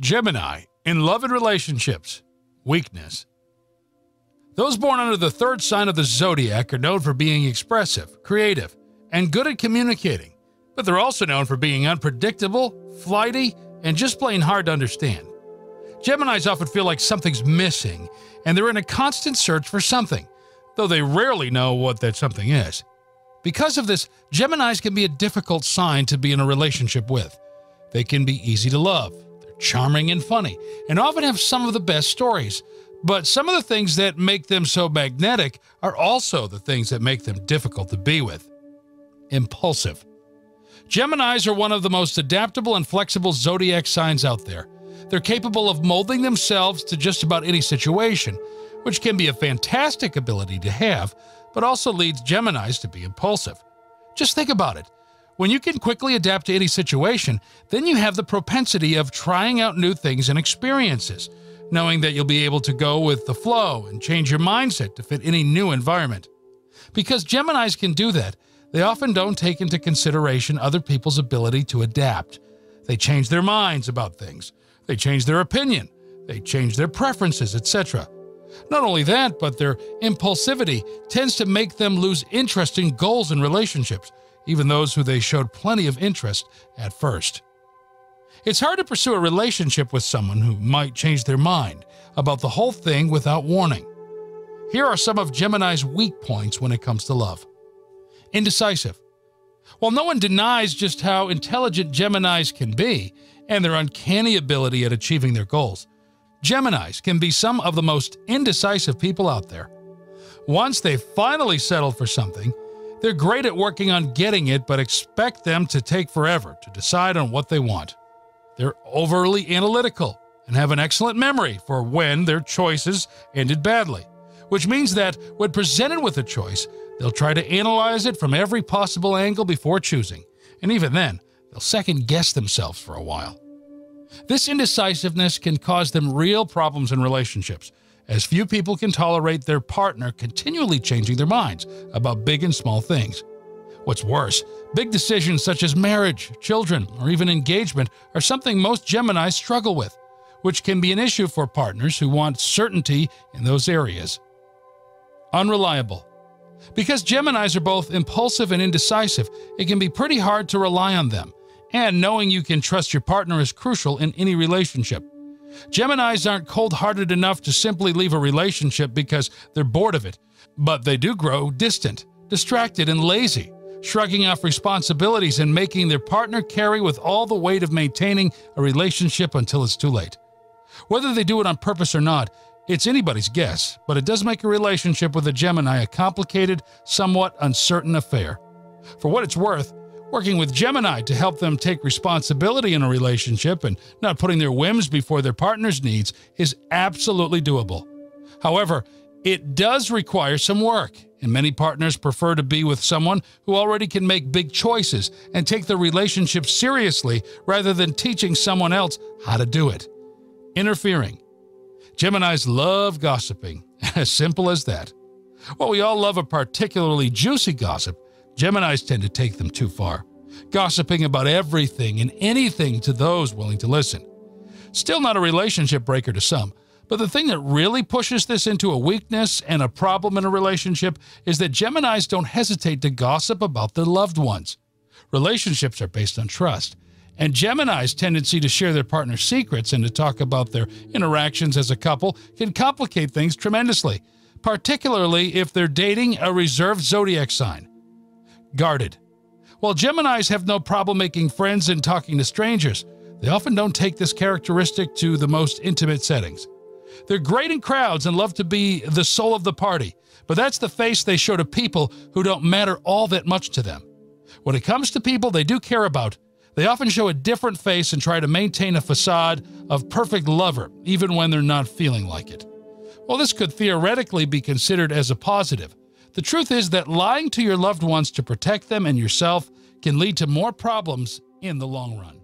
Gemini in love and relationships. Weakness. Those born under the third sign of the zodiac are known for being expressive, creative, and good at communicating, but they're also known for being unpredictable, flighty, and just plain hard to understand. Geminis often feel like something's missing, and they're in a constant search for something, though they rarely know what that something is. Because of this, Geminis can be a difficult sign to be in a relationship with. They can be easy to love, charming and funny, and often have some of the best stories. But some of the things that make them so magnetic are also the things that make them difficult to be with. Impulsive. Geminis are one of the most adaptable and flexible zodiac signs out there. They're capable of molding themselves to just about any situation, which can be a fantastic ability to have, but also leads Geminis to be impulsive. Just think about it. When you can quickly adapt to any situation, then you have the propensity of trying out new things and experiences, knowing that you'll be able to go with the flow and change your mindset to fit any new environment. Because Geminis can do that, they often don't take into consideration other people's ability to adapt. They change their minds about things, they change their opinion, they change their preferences, etc. Not only that, but their impulsivity tends to make them lose interest in goals and relationships, even those who they showed plenty of interest at first. It's hard to pursue a relationship with someone who might change their mind about the whole thing without warning. Here are some of Gemini's weak points when it comes to love. Indecisive. While no one denies just how intelligent Geminis can be and their uncanny ability at achieving their goals, Geminis can be some of the most indecisive people out there. Once they've finally settled for something, they're great at working on getting it, but expect them to take forever to decide on what they want. They're overly analytical and have an excellent memory for when their choices ended badly, which means that when presented with a choice, they'll try to analyze it from every possible angle before choosing, and even then, they'll second guess themselves for a while. This indecisiveness can cause them real problems in relationships, as few people can tolerate their partner continually changing their minds about big and small things. What's worse, big decisions such as marriage, children, or even engagement are something most Geminis struggle with, which can be an issue for partners who want certainty in those areas. Unreliable. Because Geminis are both impulsive and indecisive, it can be pretty hard to rely on them, and knowing you can trust your partner is crucial in any relationship. Geminis aren't cold hearted enough to simply leave a relationship because they're bored of it, but they do grow distant, distracted, and lazy, shrugging off responsibilities and making their partner carry with all the weight of maintaining a relationship until it's too late. Whether they do it on purpose or not, it's anybody's guess, but it does make a relationship with a Gemini a complicated, somewhat uncertain affair. For what it's worth, Working with Gemini to help them take responsibility in a relationship and not putting their whims before their partner's needs is absolutely doable. However, it does require some work, and many partners prefer to be with someone who already can make big choices and take the relationship seriously rather than teaching someone else how to do it. Interfering. Geminis love gossiping, as simple as that. While we all love a particularly juicy gossip, Geminis tend to take them too far, gossiping about everything and anything to those willing to listen. Still not a relationship breaker to some, but the thing that really pushes this into a weakness and a problem in a relationship is that Geminis don't hesitate to gossip about their loved ones. Relationships are based on trust, and Gemini's tendency to share their partner's secrets and to talk about their interactions as a couple can complicate things tremendously, particularly if they're dating a reserved zodiac sign guarded. While Geminis have no problem making friends and talking to strangers, they often don't take this characteristic to the most intimate settings. They're great in crowds and love to be the soul of the party, but that's the face they show to people who don't matter all that much to them. When it comes to people they do care about, they often show a different face and try to maintain a facade of perfect lover, even when they're not feeling like it. While this could theoretically be considered as a positive, the truth is that lying to your loved ones to protect them and yourself can lead to more problems in the long run.